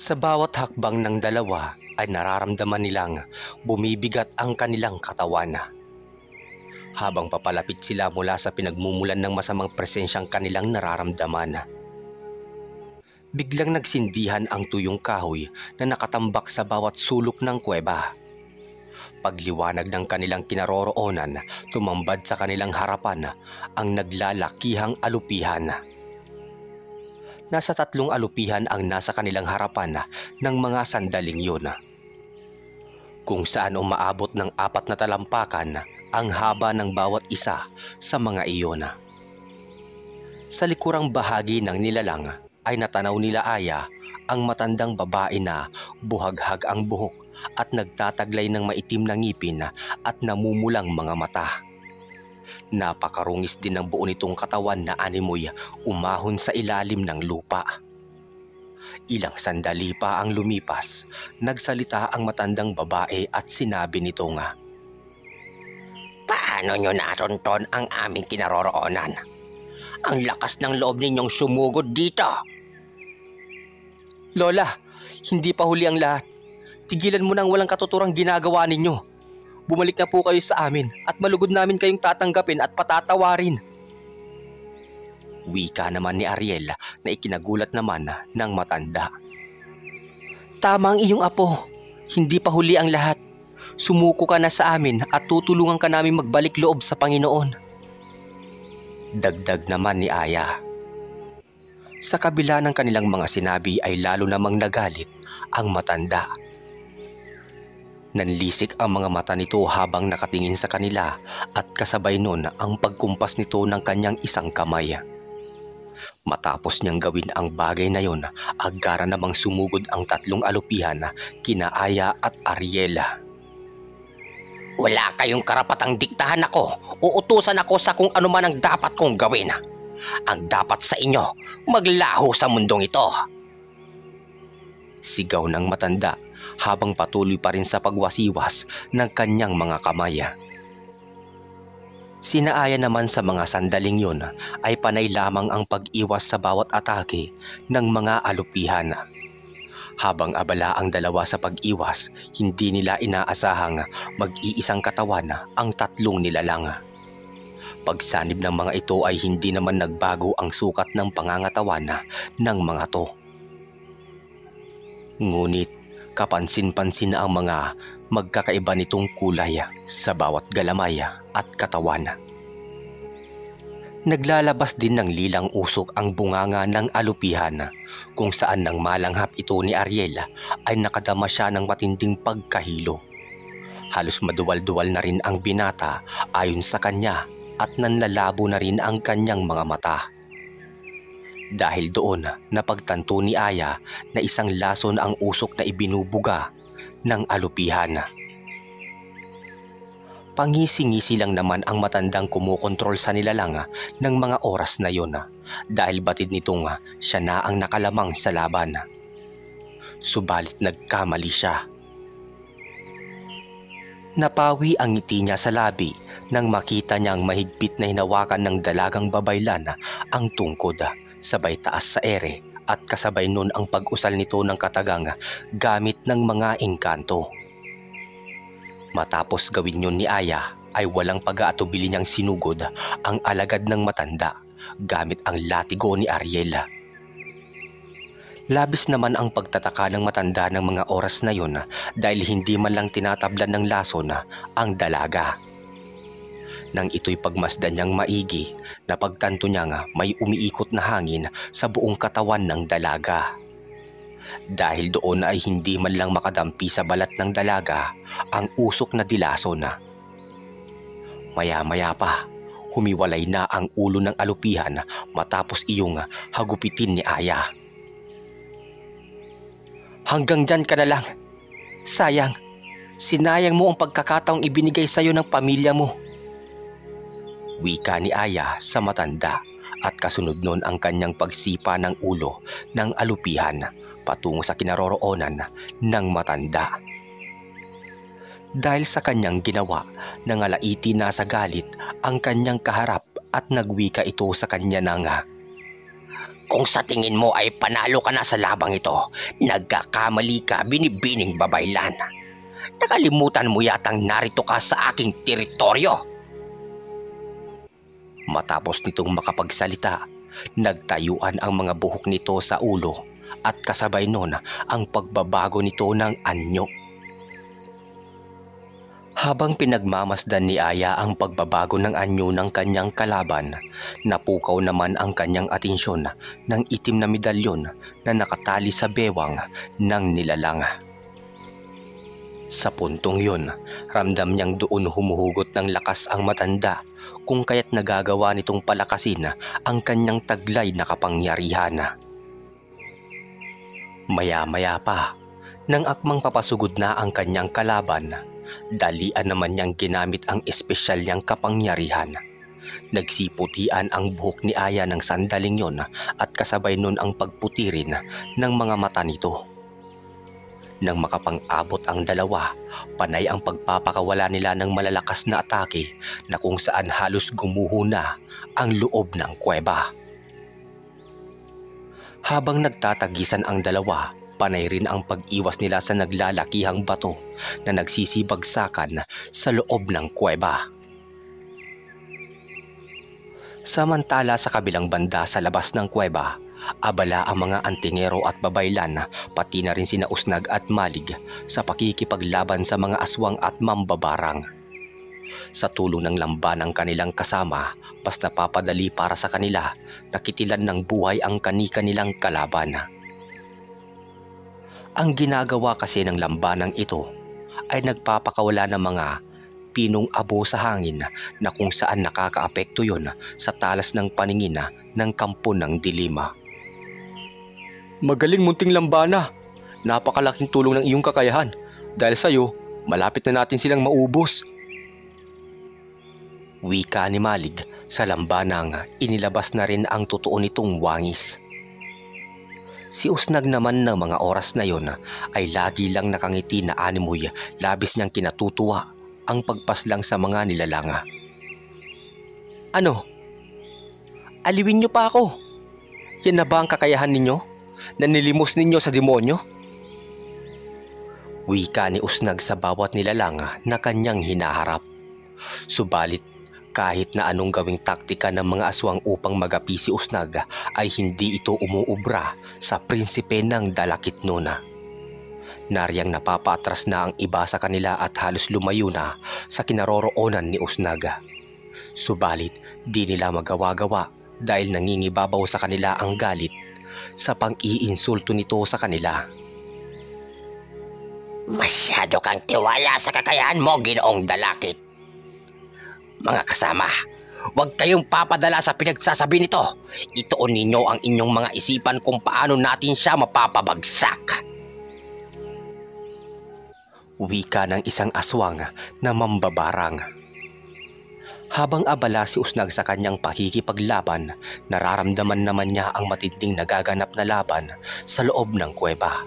Sa bawat hakbang ng dalawa ay nararamdaman nilang bumibigat ang kanilang katawan. Habang papalapit sila mula sa pinagmumulan ng masamang presensyang kanilang nararamdaman. Biglang nagsindihan ang tuyong kahoy na nakatambak sa bawat sulok ng kuweba. Pagliwanag ng kanilang kinaroroonan, tumambad sa kanilang harapan ang naglalakihang alupihan. Nasa tatlong alupihan ang nasa kanilang harapan ng mga sandaling yun. Kung saan umaabot ng apat na talampakan ang haba ng bawat isa sa mga iyon. Sa likurang bahagi ng nilalang ay natanaw nila Aya ang matandang babae na buhaghag ang buhok at nagtataglay ng maitim na ngipin at namumulang mga mata. Napakarungis din ng buo nitong katawan na animoy umahon sa ilalim ng lupa. Ilang sandali pa ang lumipas, nagsalita ang matandang babae at sinabi nito nga, Paano nyo natunton ang aming kinaroroonan? Ang lakas ng loob ninyong sumugod dito. Lola, hindi pa huli ang lahat. Tigilan mo nang walang katuturang ginagawa ninyo. Bumalik na po kayo sa amin at malugod namin kayong tatanggapin at patatawarin. Wika naman ni Ariel na ikinagulat naman ng matanda. Tama ang iyong apo. Hindi pa huli ang lahat. Sumuko ka na sa amin at tutulungan ka namin magbalik loob sa Panginoon. Dagdag naman ni Aya. Sa kabila ng kanilang mga sinabi ay lalo namang nagalit ang matanda. Nanlisik ang mga mata nito habang nakatingin sa kanila at kasabay nun ang pagkumpas nito ng kanyang isang kamay. Matapos niyang gawin ang bagay na yon, agara namang sumugod ang tatlong alupihan kina Aya at Ariela. Wala kayong karapatang diktahan ako. Uutusan ako sa kung ano man ang dapat kong gawin. Ang dapat sa inyo, maglaho sa mundong ito. Sigaw ng matanda habang patuloy pa rin sa pagwasiwas ng kanyang mga kamay. Sinaaya naman sa mga sandaling yun ay panay lamang ang pag-iwas sa bawat atake ng mga alupihan. Habang abala ang dalawa sa pag-iwas, hindi nila inaasahang mag-iisang katawan ang tatlong nilalang. Pagsanib ng mga ito ay hindi naman nagbago ang sukat ng pangangatawan ng mga to. Ngunit kapansin-pansin ang mga magkakaiba nitong kulay sa bawat galamay at katawan. Naglalabas din ng lilang usok ang bunganga ng alupihan kung saan nang malanghap ito ni Ariel ay nakadama siya ng matinding pagkahilo. Halos maduwal-duwal na rin ang binata ayon sa kanya at nanlalabo na rin ang kanyang mga mata. Dahil doon napagtanto ni Aya na isang lason ang usok na ibinubuga ng alupihan. Pangisi-ngisi lang naman ang matandang kumukontrol sa nilalang ng mga oras na yon dahil batid nito nga siya na ang nakalamang sa laban. Subalit nagkamali siya. Napawi ang ngiti niya sa labi nang makita niyang mahigpit na hinawakan ng dalagang babaylan ang tungkod sabay taas sa ere at kasabay nun ang pag-usal nito ng katagang gamit ng mga engkanto. Matapos gawin yun ni Aya ay walang pag-aatubili niyang sinugod ang alagad ng matanda gamit ang latigo ni Ariel. Labis naman ang pagtataka ng matanda ng mga oras na yon dahil hindi man lang tinatablan ng lason ang dalaga. Nang ito'y pagmasdan niyang maigi, napagtanto niya nga may umiikot na hangin sa buong katawan ng dalaga. Dahil doon ay hindi man lang makadampi sa balat ng dalaga ang usok na dilaso na. Maya-maya pa, humiwalay na ang ulo ng alupihan matapos iyong hagupitin ni Aya. Hanggang dyan ka na lang. Sayang, sinayang mo ang pagkakataong ibinigay sa iyo ng pamilya mo. Wika ni Aya sa matanda at kasunod nun ang kanyang pagsipa ng ulo ng alupihan patungo sa kinaroroonan ng matanda. Dahil sa kanyang ginawa, nangalaiti na sa galit ang kanyang kaharap at nagwika ito sa kanya na nga. Kung sa tingin mo ay panalo ka na sa labang ito, nagkakamali ka binibining babaylan. Nakalimutan mo yatang narito ka sa aking teritoryo. Matapos nitong makapagsalita, nagtayuan ang mga buhok nito sa ulo at kasabay nun ang pagbabago nito ng anyo. Habang pinagmamasdan ni Aya ang pagbabago ng anyo ng kanyang kalaban, napukaw naman ang kanyang atensyon ng itim na medalyon na nakatali sa bewang ng nilalang. Sa puntong yun, ramdam niyang doon humuhugot ng lakas ang matanda kung kaya't nagagawa nitong palakasin ang kanyang taglay na kapangyarihan. Maya-maya pa, nang akmang papasugod na ang kanyang kalaban, dalian naman niyang ginamit ang espesyal niyang kapangyarihan. Nagsiputian ang buhok ni Aya ng sandaling yon at kasabay nun ang pagputirin ng mga mata nito. Nang makapang-abot ang dalawa, panay ang pagpapakawala nila ng malalakas na atake na kung saan halos gumuho na ang loob ng kuweba. Habang nagtatagisan ang dalawa, panay rin ang pag-iwas nila sa naglalakihang bato na nagsisibagsakan sa loob ng kuweba. Samantala sa kabilang banda sa labas ng kuweba, abala ang mga antingero at babaylan pati na rin sina Usnag at Malig sa pakikipaglaban sa mga aswang at mambabarang. Sa tulong ng lamba ng kanilang kasama, mas napapadali para sa kanila na kitilan ng buhay ang kani-kanilang kalaban. Ang ginagawa kasi ng lambanang ito ay nagpapakawala ng mga pinong abo sa hangin na kung saan nakakaapekto yon sa talas ng paningin ng kampo ng dilima. Magaling munting lambana. Napakalaking tulong ng iyong kakayahan. Dahil sa iyo, malapit na natin silang maubos. Wika ni Malig sa lambanang inilabas na rin ang totoo nitong wangis. Si Usnag naman ng mga oras na yon ay lagi lang nakangiti na animoy labis niyang kinatutuwa ang pagpaslang sa mga nilalanga. Ano? Aliwin niyo pa ako. Yan na ba ang kakayahan ninyo? Na nilimos ninyo sa demonyo? Wika ni Usnag sa bawat nilalanga na kanyang hinaharap. Subalit kahit na anong gawing taktika ng mga aswang upang magapi si Usnag ay hindi ito umuubra sa prinsipe ng Dalakit Nuna. Nariyang napapatras na ang iba sa kanila at halos lumayo na sa kinaroroonan ni Usnag. Subalit di nila magawa-gawa dahil nangingibabaw sa kanila ang galit sa pang-iinsulto nito sa kanila. Masyado kang tiwala sa kakayahan mo, ginoong dalakit. Mga kasama, huwag kayong papadala sa pinagsasabi nito. Ituon ninyo ang inyong mga isipan kung paano natin siya mapapabagsak. Wika ng isang aswang na mambabarang. Habang abala si Usnag sa kanyang pakikipaglaban, nararamdaman naman niya ang matinding nagaganap na laban sa loob ng kuweba.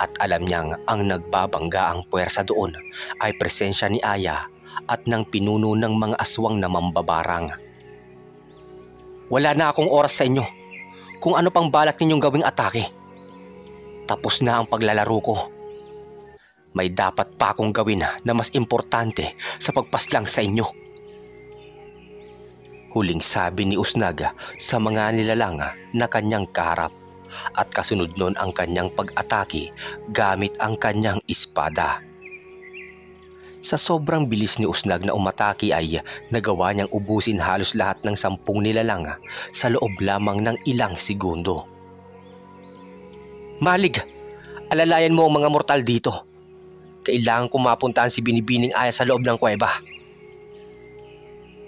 At alam niyang ang nagbabangga ang puwersa doon ay presensya ni Aya at ng pinuno ng mga aswang na mambabarang. Wala na akong oras sa inyo. Kung ano pang balak ninyong gawing atake. Tapos na ang paglalaro ko. May dapat pa akong gawin na mas importante sa pagpaslang sa inyo. Huling sabi ni Usnaga sa mga nilalanga na kanyang kaharap at kasunod nun ang kanyang pag-atake gamit ang kanyang espada. Sa sobrang bilis ni Usnag na umatake ay nagawa niyang ubusin halos lahat ng sampung nilalang sa loob lamang ng ilang segundo. Malig, alalayan mo ang mga mortal dito. Kailangan ko mapuntahan si Binibining Aya sa loob ng kuweba.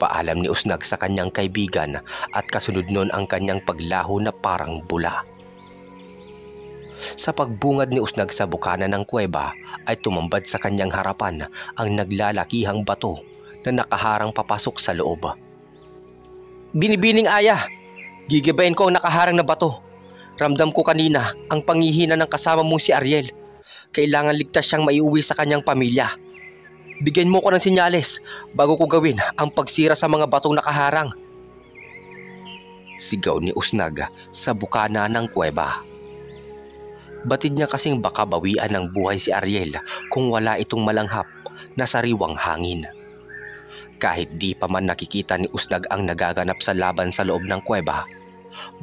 Paalam ni Usnag sa kanyang kaibigan at kasunod nun ang kanyang paglaho na parang bula. Sa pagbungad ni Usnag sa bukana ng kuweba ay tumambad sa kanyang harapan ang naglalakihang bato na nakaharang papasok sa loob. Binibining aya, gigibayin ko ang nakaharang na bato. Ramdam ko kanina ang pangihina ng kasama mong si Ariel. Kailangan ligtas siyang maiuwi sa kanyang pamilya. Bigyan mo ko ng sinyales bago ko gawin ang pagsira sa mga batong nakaharang. Sigaw ni Usnag sa bukana ng kuweba. Batid niya kasing baka bawian ng buhay si Ariel kung wala itong malanghap na sariwang hangin. Kahit di pa man nakikita ni Usnag ang nagaganap sa laban sa loob ng kuweba,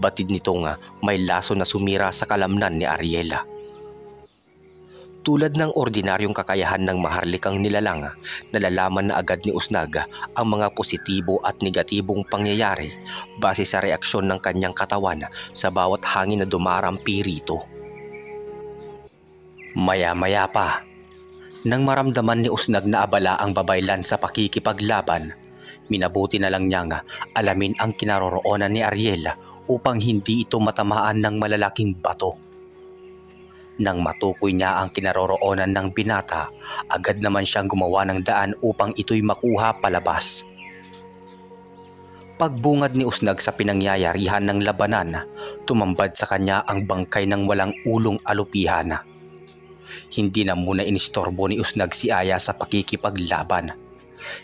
batid nitong may laso na sumira sa kalamnan ni Ariel. Tulad ng ordinaryong kakayahan ng maharlikang nilalang, nalalaman na agad ni Usnag ang mga positibo at negatibong pangyayari base sa reaksyon ng kanyang katawan sa bawat hangin na dumarampi rito. Maya-maya pa, nang maramdaman ni Usnag na abala ang babaylan sa pakikipaglaban, minabuti na lang niyang alamin ang kinaroroonan ni Ariel upang hindi ito matamaan ng malalaking bato. Nang matukoy niya ang kinaroroonan ng binata, agad naman siyang gumawa ng daan upang ito'y makuha palabas. Pagbungad ni Usnag sa pinangyayarihan ng labanan, tumambad sa kanya ang bangkay ng walang ulong alupihan. Hindi na muna inistorbo ni Usnag si Aya sa pakikipaglaban.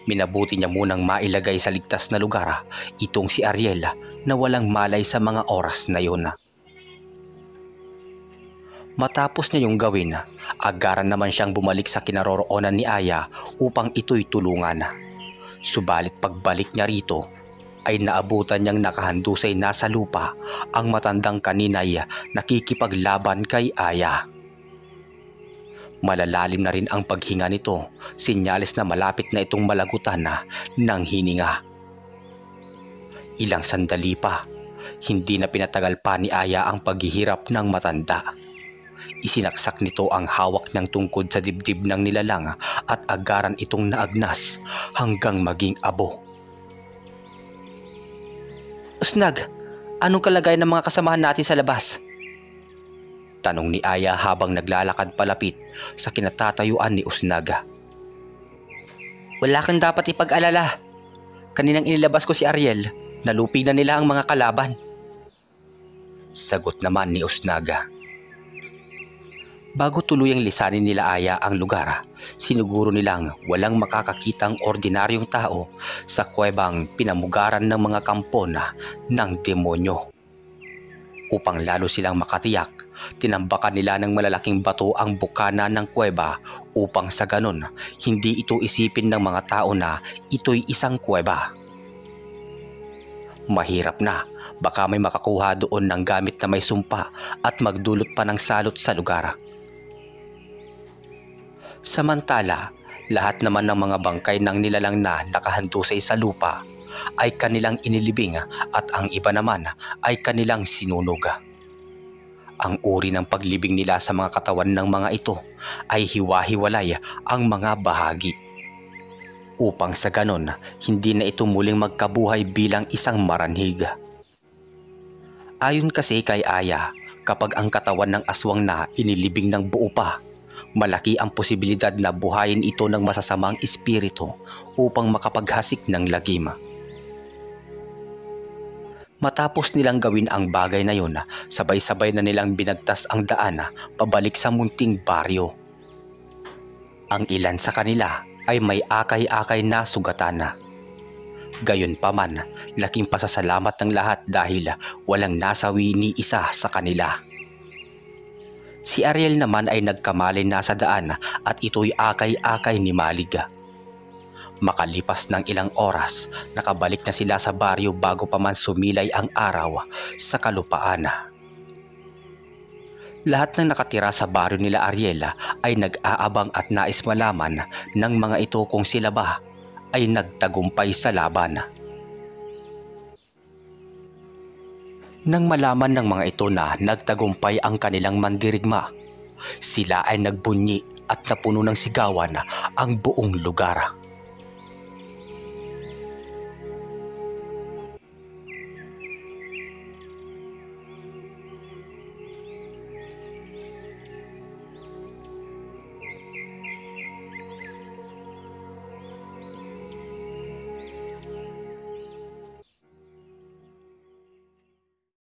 Minabuti niya munang mailagay sa ligtas na lugar itong si Ariel na walang malay sa mga oras na yun. Matapos niya yung gawin, agaran naman siyang bumalik sa kinaroroonan ni Aya upang ito'y tulungan. Subalit pagbalik niya rito, ay naabutan niyang nakahandusay nasa lupa ang matandang kaninay nakikipaglaban kay Aya. Malalalim na rin ang paghinga nito, sinyalis na malapit na itong malagutan na ng hininga. Ilang sandali pa, hindi na pinatagal pa ni Aya ang paghihirap ng matanda. Isinaksak nito ang hawak ng tungkod sa dibdib ng nilalang at agaran itong naagnas hanggang maging abo. Usnag, anong kalagay ng mga kasamahan natin sa labas? Tanong ni Aya habang naglalakad palapit sa kinatatayuan ni Usnaga. Wala kang dapat ipag-alala. Kaninang inilabas ko si Ariel, nalupi na nila ang mga kalaban. Sagot naman ni Usnaga. Bago tuluyang lisanin nila Aya ang lugar, sinuguro nilang walang makakakitang ordinaryong tao sa kuwebang pinamugaran ng mga kampon ng demonyo. Upang lalo silang makatiyak, tinambakan nila ng malalaking bato ang bukana ng kuweba upang sa ganon hindi ito isipin ng mga tao na ito'y isang kuweba. Mahirap na, baka may makakuha doon ng gamit na may sumpa at magdulot pa ng salot sa lugar. Samantala, lahat naman ng mga bangkay ng nilalang na nakahandusay sa lupa ay kanilang inilibing at ang iba naman ay kanilang sinunog. Ang uri ng paglibing nila sa mga katawan ng mga ito ay hiwa-hiwalay ang mga bahagi. Upang sa ganon, hindi na ito muling magkabuhay bilang isang maranhig. Ayon kasi kay Aya, kapag ang katawan ng aswang na inilibing ng buo pa, malaki ang posibilidad na buhayin ito ng masasamang espiritu upang makapaghasik ng lagim. Matapos nilang gawin ang bagay na yun, sabay-sabay na nilang binagtas ang daan pabalik sa munting baryo. Ang ilan sa kanila ay may akay-akay na sugatan. Gayon pa man, laking pasasalamat ng lahat dahil walang nasawi ni isa sa kanila. Si Ariel naman ay nagkamali na sa daan at ito'y akay-akay ni Malig. Makalipas ng ilang oras, nakabalik na sila sa baryo bago pa man sumilay ang araw sa kalupaan. Lahat ng nakatira sa baryo nila Ariela ay nag-aabang at nais malaman ng mga ito kung sila ba ay nagtagumpay sa laban. Nang malaman ng mga ito na nagtagumpay ang kanilang mandirigma, sila ay nagbunyi at napuno ng sigawan ang buong lugar.